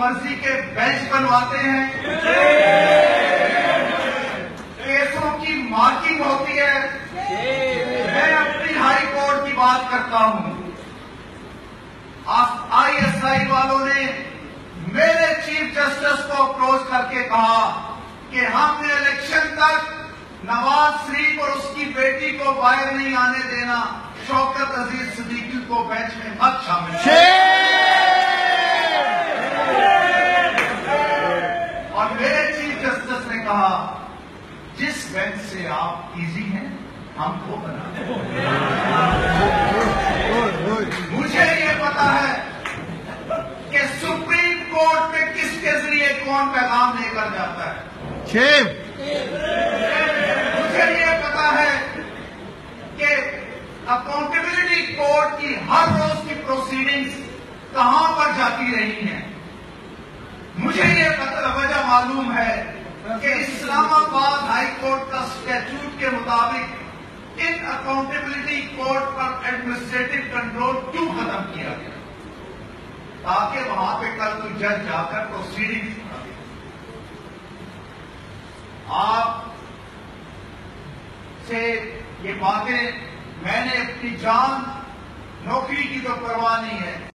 مرضی کے بینچ بنواتے ہیں۔ کیسوں کی مارکنگ ہوتی ہے۔ میں اپنی ہائی کورٹ کی بات کرتا ہوں۔ آئی ایس آئی والوں نے میرے چیف جسٹس کو اپروچ کر کے کہا کہ ہم نے الیکشن تک نواز شریف اور اس کی بیٹی کو باہر نہیں آنے دینا، شوکت عزیز صدیقی کو بینچ میں مت شامل اور میرے چیف جسٹس نے کہا جس بینچ سے آپ ایزی ہیں ہم کو بنا دیں۔ مجھے یہ پتا ہے کہ سپریم کورٹ میں کس کے ذریعے کون پیغام لے کر جاتا ہے۔ مجھے یہ پتا ہے کہ اکاؤنٹیبلٹی کورٹ کی ہر روز کی پروسیڈنگز کہاں پر جاتی رہی ہیں۔ مجھے یہ وجہ معلوم ہے کہ اسلام آباد ہائی کورٹ کا اسٹیچوٹ کے مطابق ان اکاؤنٹیبلٹی کورٹ پر ایڈمنسٹریٹو کنٹرول کیوں ختم کیا گیا؟ تاکہ وہاں پہ کل کوئی جج جا کر پروسیڈنگ آپ سے یہ باتیں میں نے اپنی جان نوکری کی تو پرواہ نہیں ہے۔